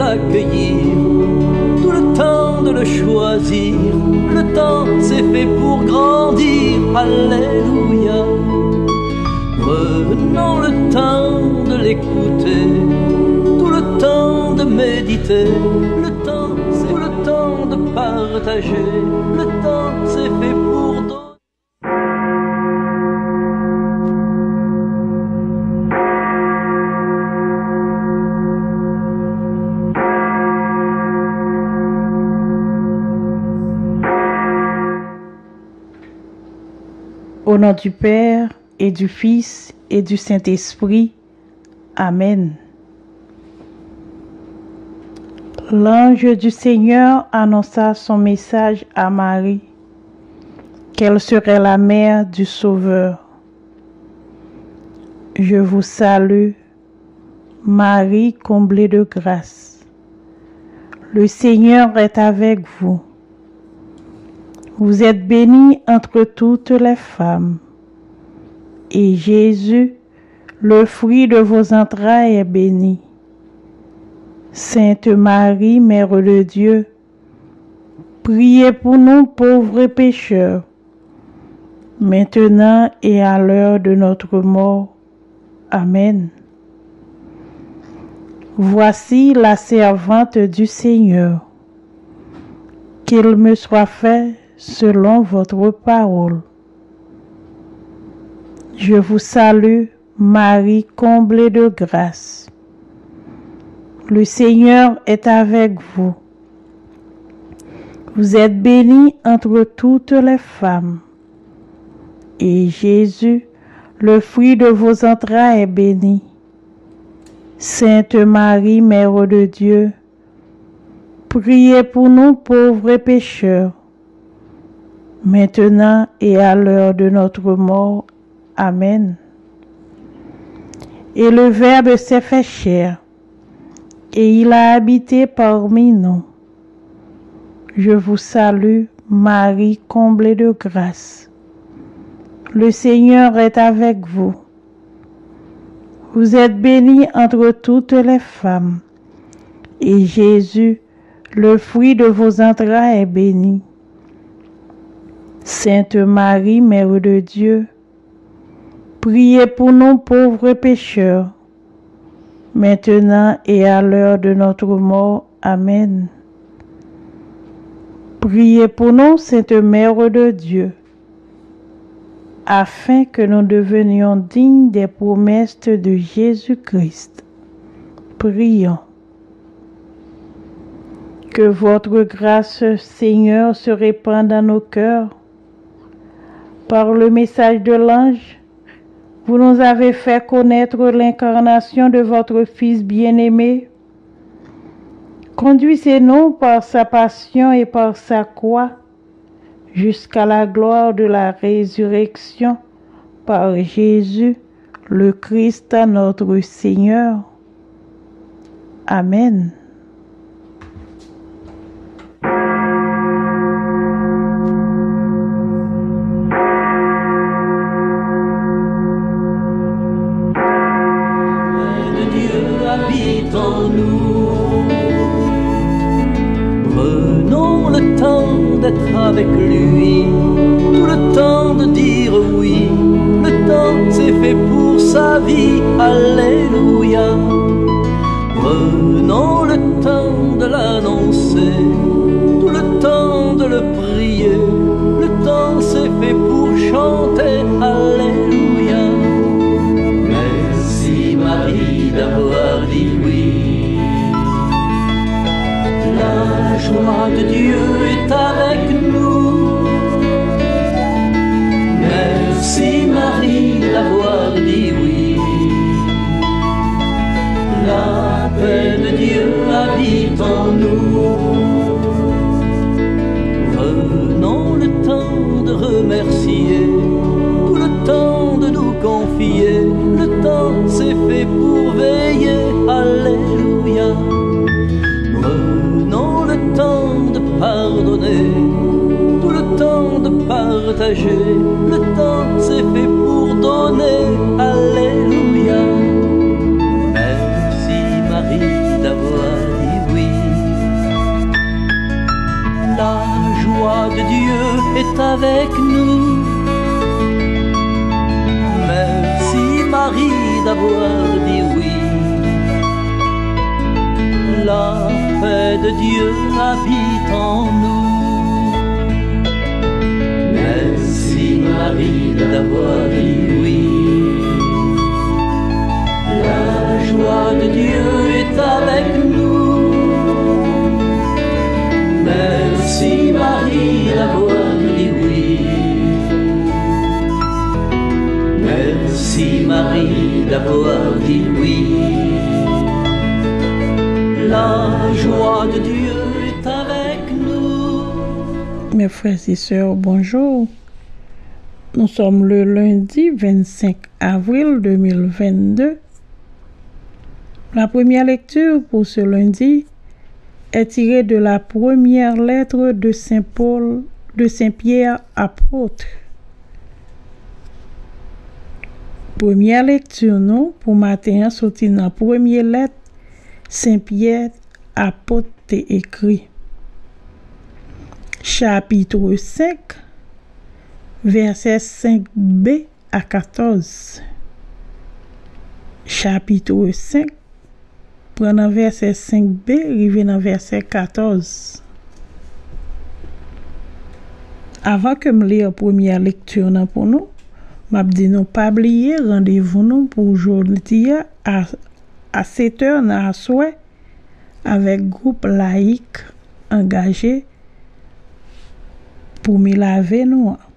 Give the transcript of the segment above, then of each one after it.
l'accueillir, tout le temps de le choisir, le temps c'est fait pour grandir, Alléluia. Prenons le temps de l'écouter, tout le temps de méditer, le temps c'est le temps de partager, le temps c'est fait Au nom du Père et du Fils et du Saint-Esprit. Amen. L'ange du Seigneur annonça son message à Marie, qu'elle serait la mère du Sauveur. Je vous salue, Marie comblée de grâce. Le Seigneur est avec vous. Vous êtes bénie entre toutes les femmes. Et Jésus, le fruit de vos entrailles, est béni. Sainte Marie, Mère de Dieu, priez pour nous pauvres pécheurs, maintenant et à l'heure de notre mort. Amen. Voici la servante du Seigneur. Qu'il me soit fait selon votre parole. Je vous salue, Marie comblée de grâce. Le Seigneur est avec vous. Vous êtes bénie entre toutes les femmes. Et Jésus, le fruit de vos entrailles, est béni. Sainte Marie, Mère de Dieu, priez pour nous pauvres pécheurs, maintenant et à l'heure de notre mort. Amen. Et le Verbe s'est fait chair, et il a habité parmi nous. Je vous salue, Marie comblée de grâce. Le Seigneur est avec vous. Vous êtes bénie entre toutes les femmes, et Jésus, le fruit de vos entrailles, est béni. Sainte Marie, Mère de Dieu, priez pour nous pauvres pécheurs, maintenant et à l'heure de notre mort. Amen. Priez pour nous, Sainte Mère de Dieu, afin que nous devenions dignes des promesses de Jésus-Christ. Prions. Que votre grâce, Seigneur, se répande dans nos cœurs. Par le message de l'ange, vous nous avez fait connaître l'incarnation de votre Fils bien-aimé. Conduisez-nous par sa passion et par sa croix jusqu'à la gloire de la résurrection par Jésus, le Christ, notre Seigneur. Amen. le temps c'est fait pour donner, Alléluia. Merci Marie d'avoir dit oui. La joie de Dieu est avec nous. Merci Marie d'avoir dit oui. La paix de Dieu habite en nous. Marie d'avoir oui. La joie de Dieu est avec nous. Merci Marie d'avoir dit oui. Merci Marie d'avoir dit oui. La joie de Dieu est avec nous. Mes frères et sœurs, bonjour. Nous sommes le lundi 25 avril 2022. La première lecture pour ce lundi est tirée de la première lettre de Saint Paul, de Saint Pierre apôtre. Première lecture, non, pour matin, sorti dans la première lettre, Saint Pierre apôtre écrit. Chapitre 5, verset 5b a 14. Chapitre 5, pren nan verset 5b, rive nan verset 14. Avan ke m li an premye lektur nan pou nou, map di non nou pabliye randevou nou pou jounitiya a, a 7 or nan aswe avek goup laik angaje pou mi lave nou an.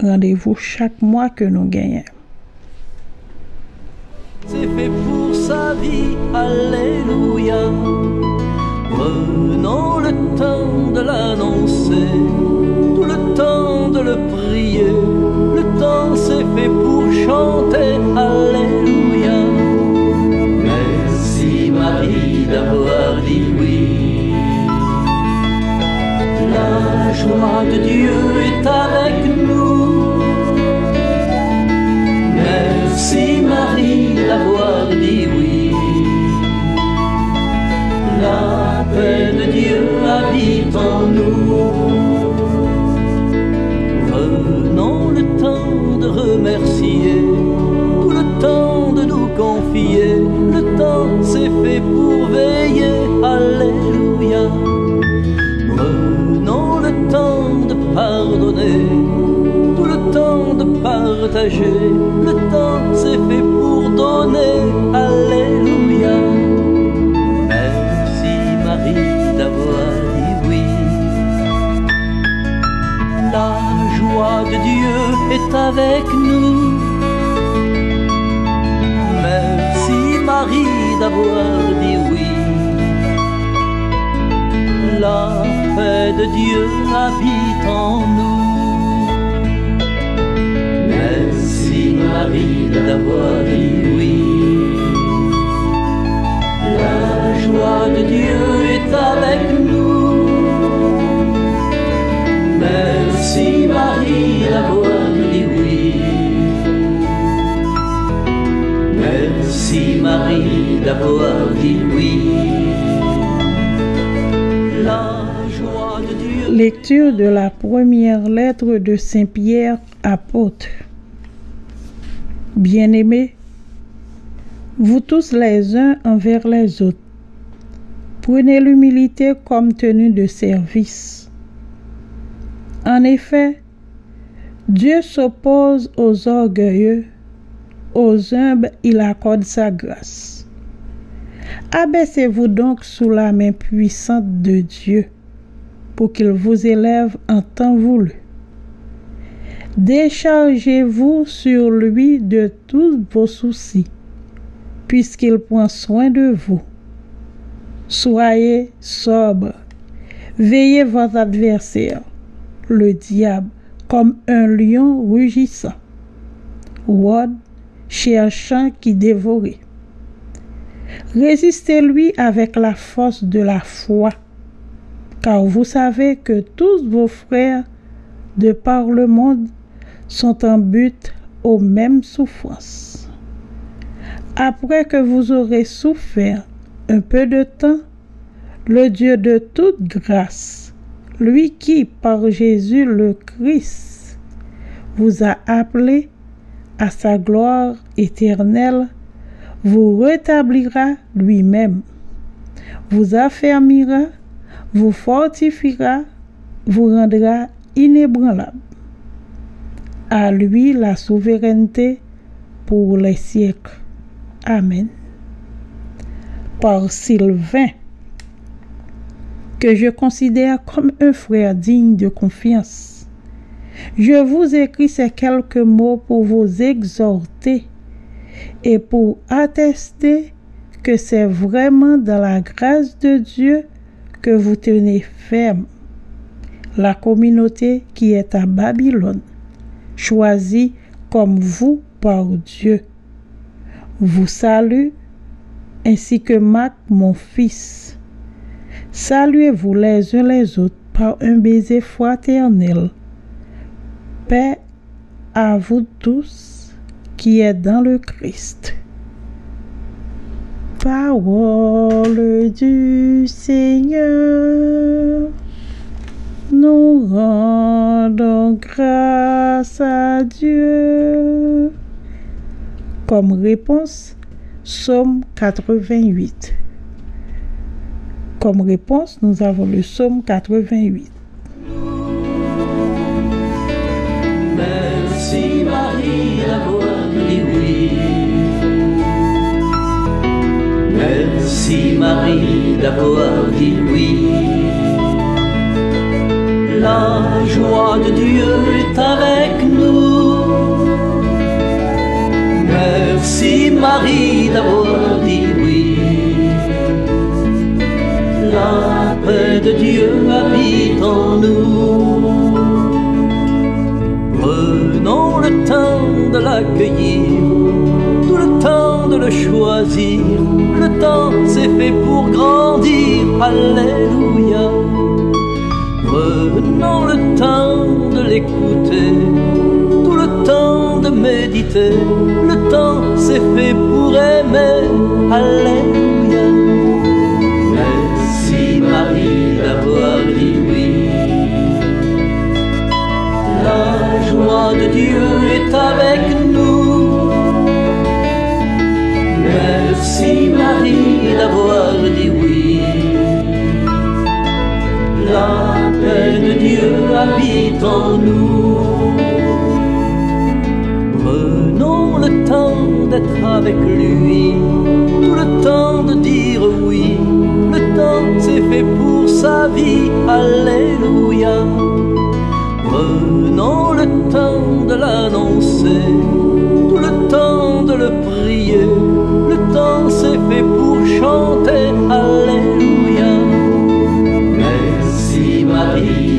Rendez-vous chaque mois que nous gagnons. C'est fait pour sa vie, Alléluia. Prenons le temps de l'annoncer, tout le temps de le prier. Le temps c'est fait pour chanter, Alléluia. Merci Marie d'avoir dit oui. La joie de Dieu est avec Le temps c'est fait pour donner. Alléluia. Merci Marie d'avoir dit oui. La joie de Dieu est avec nous. Merci Marie d'avoir dit oui. La paix de Dieu habite en nous. D'avoir oui. La joie de Dieu est avec nous. Merci Marie d'avoir dit oui. Merci Marie d'avoir dit oui. La joie de Dieu. Lecture de la première lettre de Saint Pierre apôtre. Bien-aimés, vous tous les uns envers les autres, prenez l'humilité comme tenue de service. En effet, Dieu s'oppose aux orgueilleux, aux humbles il accorde sa grâce. Abaissez-vous donc sous la main puissante de Dieu pour qu'il vous élève en temps voulu. Déchargez-vous sur lui de tous vos soucis, puisqu'il prend soin de vous. Soyez sobre, veillez votre adversaire, le diable, comme un lion rugissant, Wad, cherchant qui dévorer. Résistez-lui avec la force de la foi, car vous savez que tous vos frères de par le monde sont en but aux mêmes souffrances. Après que vous aurez souffert un peu de temps, le Dieu de toute grâce, lui qui, par Jésus le Christ, vous a appelé à sa gloire éternelle, vous rétablira lui-même, vous affermira, vous fortifiera, vous rendra inébranlable. À lui la souveraineté pour les siècles. Amen. Par Sylvain, que je considère comme un frère digne de confiance. Je vous écris ces quelques mots pour vous exhorter et pour attester que c'est vraiment dans la grâce de Dieu que vous tenez ferme. La communauté qui est à Babylone, choisie comme vous par Dieu, vous salue, ainsi que Mac, mon fils. Saluez-vous les uns les autres par un baiser fraternel. Paix à vous tous qui êtes dans le Christ. Parole du Seigneur, nous grâce à Dieu. Comme réponse, Psaume 88. Comme réponse, nous avons le Psaume 88. Merci Marie d'avoir dit oui. Merci Marie d'avoir dit oui. La joie de Dieu est avec nous. Merci Marie d'avoir dit oui. La paix de Dieu habite en nous. Prenons le temps de l'accueillir, tout le temps de le choisir. Le temps c'est fait pour grandir. Alléluia. Prenons le temps de l'écouter, tout le temps de méditer. Le temps c'est fait pour aimer. Alléluia. Merci Marie d'avoir dit oui. La joie de Dieu est avec nous. Merci Marie d'avoir dit oui. La Dieu habite en nous. Prenons le temps d'être avec lui, tout le temps de dire oui. Le temps c'est fait pour sa vie, Alléluia. Prenons le temps de l'annoncer, tout le temps de le prier. Le temps c'est fait pour chanter, Alléluia.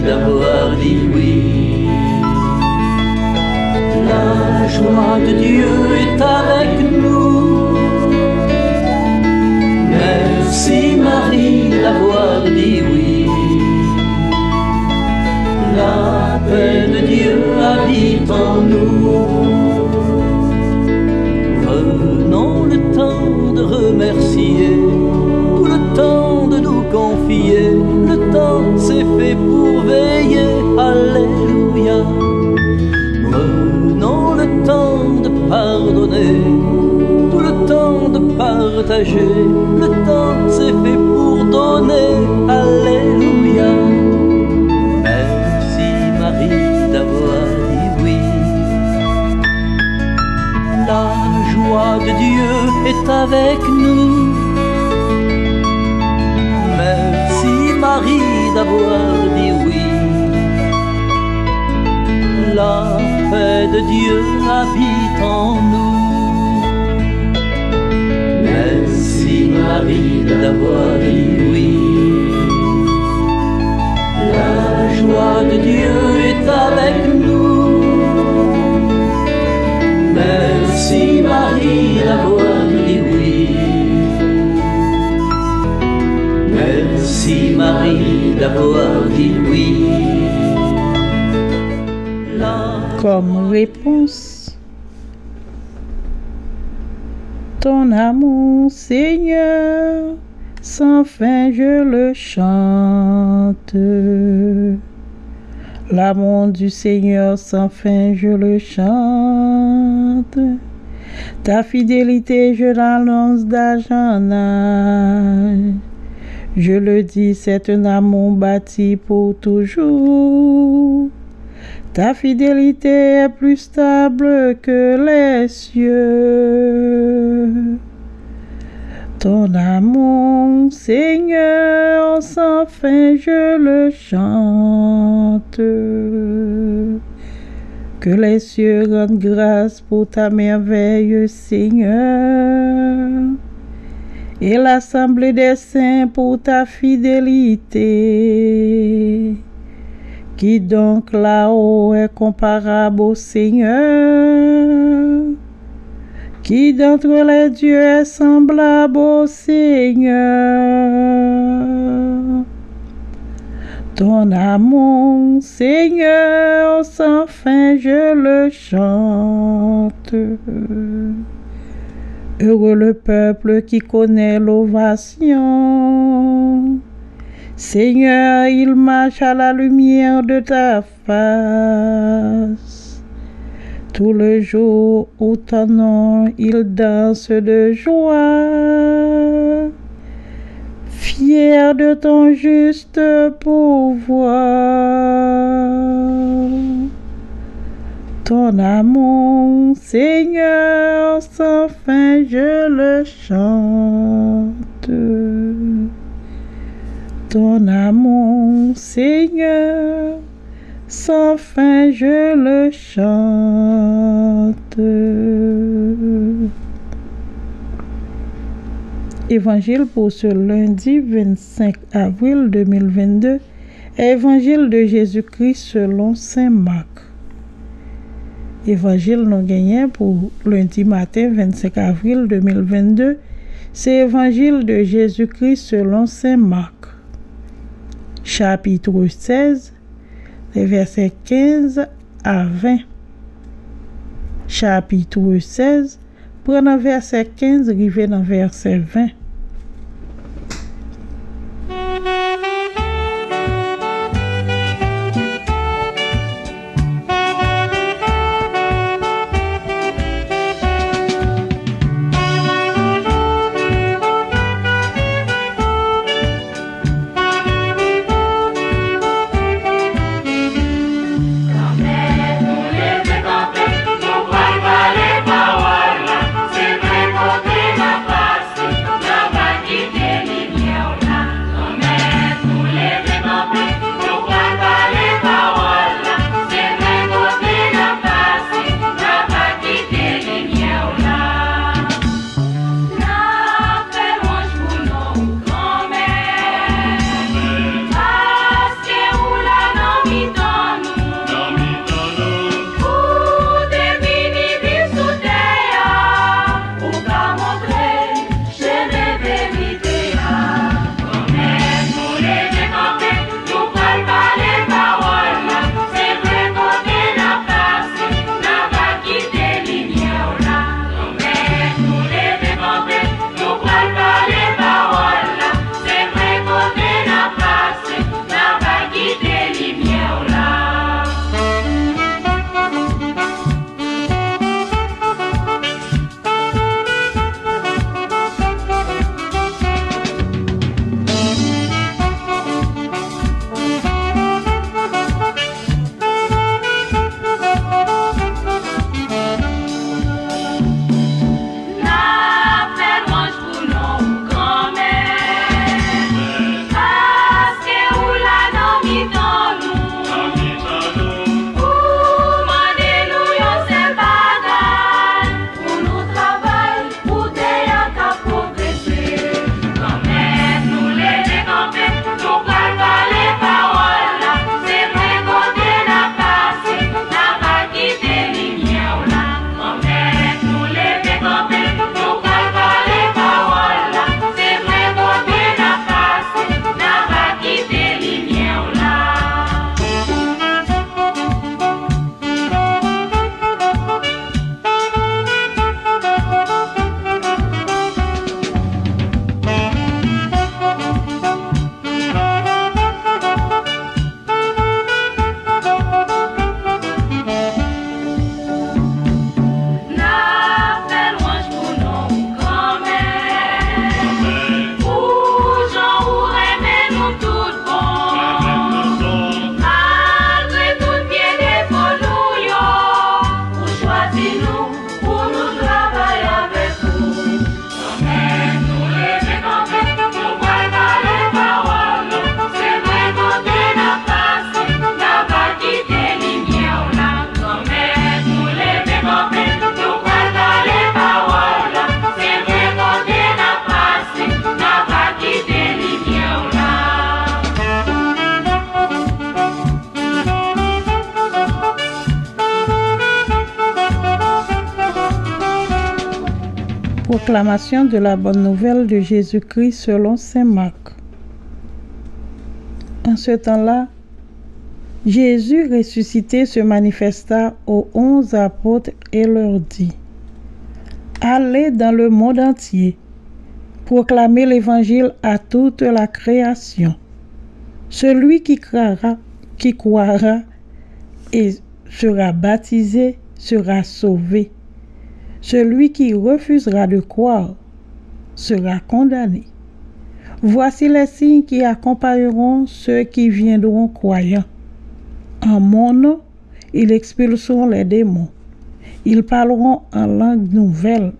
D'avoir dit oui. La joie de Dieu est avec nous. Merci Marie d'avoir dit oui. La paix de Dieu habite en nous. Prenons le temps de remercier, tout le temps de nous confier. Alléluia. Prenons le temps de pardonner, tout le temps de partager. Le temps c'est fait pour donner. Alléluia. Merci Marie d'avoir dit oui. La joie de Dieu est avec nous. Merci Marie d'avoir La paix de Dieu habite en nous. Merci Marie d'avoir dit oui. La joie de Dieu est avec nous. Merci Marie d'avoir dit oui. Merci Marie d'avoir dit oui. Comme réponse, ton amour, Seigneur, sans fin je le chante. L'amour du Seigneur sans fin je le chante. Ta fidélité je l'annonce d'âge. Je le dis, c'est un amour bâti pour toujours. Ta fidélité est plus stable que les cieux. Ton amour, Seigneur, sans fin, je le chante. Que les cieux rendent grâce pour ta merveille, Seigneur. Et l'assemblée des saints pour ta fidélité. Qui donc là-haut est comparable au Seigneur? Qui d'entre les dieux est semblable au Seigneur? Ton amour, Seigneur, sans fin, je le chante. Heureux le peuple qui connaît l'ovation. Seigneur, il marche à la lumière de ta face. Tout le jour où ton nom, il danse de joie. Fier de ton juste pouvoir. Ton amour, Seigneur, sans fin, je le chante. Ton amour, Seigneur, sans fin, je le chante. Évangile pour ce lundi 25 avril 2022. Évangile de Jésus-Christ selon Saint Marc. Évangile nous gagnons pour lundi matin 25 avril 2022. C'est Évangile de Jésus-Christ selon Saint Marc. chapitre 16, les versets 15 à 20. Chapitre 16, prenant verset 15, rive dans verset 20. Proclamation de la bonne nouvelle de Jésus-Christ selon Saint Marc. En ce temps-là, Jésus ressuscité se manifesta aux onze apôtres et leur dit, Allez dans le monde entier, proclamez l'évangile à toute la création. Celui qui croira, qui croira et sera baptisé sera sauvé. Celui qui refusera de croire sera condamné. Voici les signes qui accompagneront ceux qui viendront croyants. En mon nom, ils expulseront les démons. Ils parleront en langue nouvelle.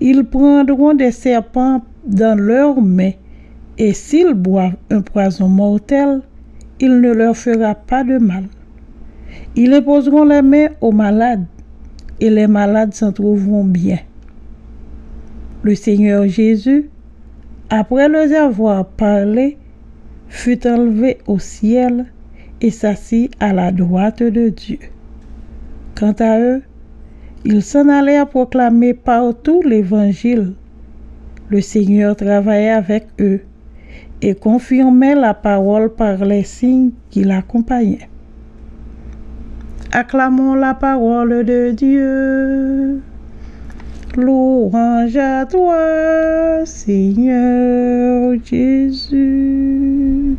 Ils prendront des serpents dans leurs mains. Et s'ils boivent un poison mortel, il ne leur fera pas de mal. Ils imposeront les mains aux malades et les malades s'en trouveront bien. Le Seigneur Jésus, après leur avoir parlé, fut enlevé au ciel et s'assit à la droite de Dieu. Quant à eux, ils s'en allèrent proclamer partout l'Évangile. Le Seigneur travaillait avec eux et confirmait la parole par les signes qui l'accompagnaient. Acclamons la parole de Dieu. Louange à toi, Seigneur Jésus.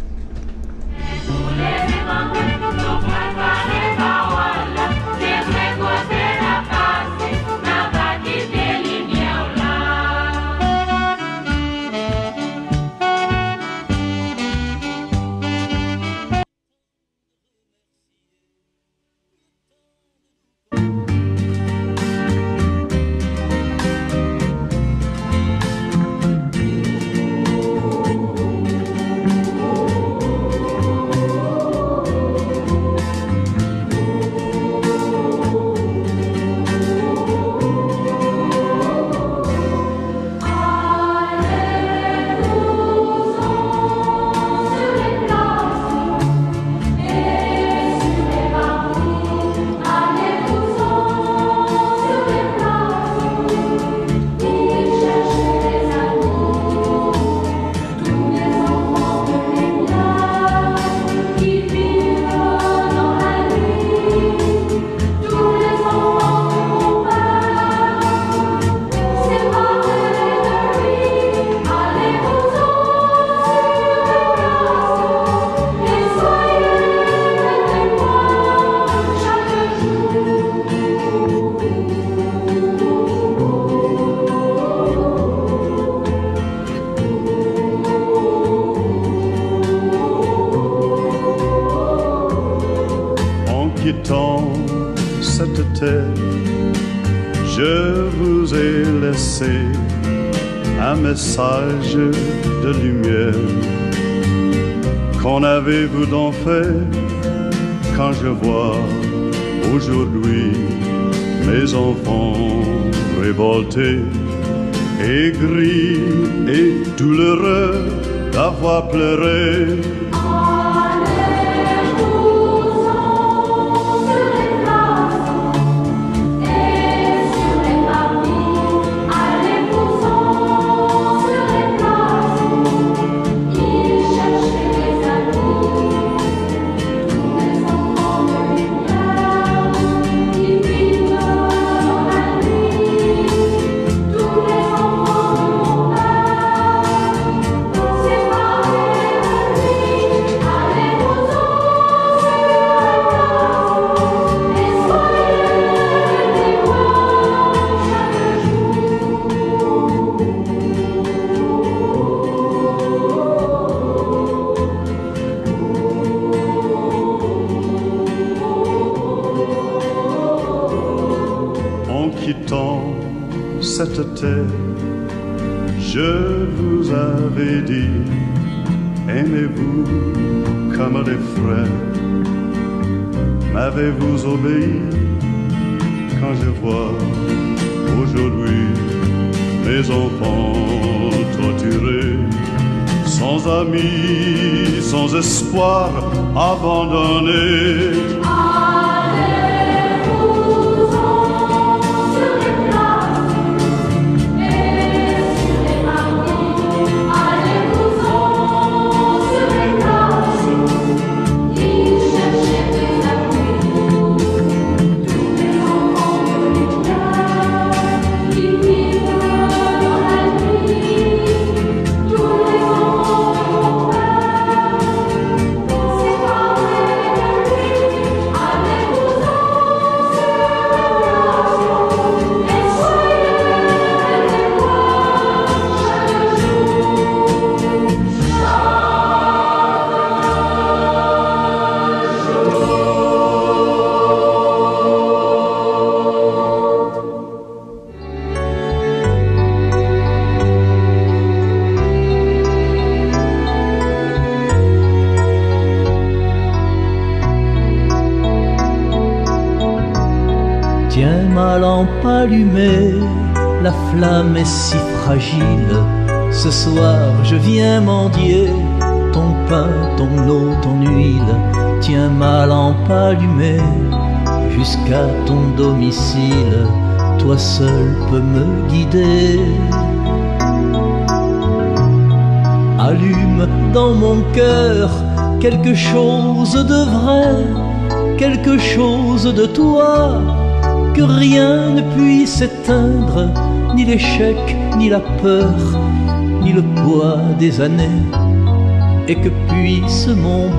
Cette terre, je vous ai laissé un message de lumière. Qu'en avez-vous d'en fait quand je vois aujourd'hui mes enfants révoltés, aigris et douloureux d'avoir pleuré? Frères. M'avez-vous obéi quand je vois aujourd'hui mes enfants torturés, sans amis, sans espoir, abandonnés? Tiens ma lampe allumée, la flamme est si fragile. Ce soir je viens mendier ton pain, ton eau, ton huile. Tiens ma lampe allumée jusqu'à ton domicile. Toi seul peux me guider. Allume dans mon cœur quelque chose de vrai, quelque chose de toi, que rien ne puisse éteindre, ni l'échec, ni la peur, ni le poids des années, et que puisse mon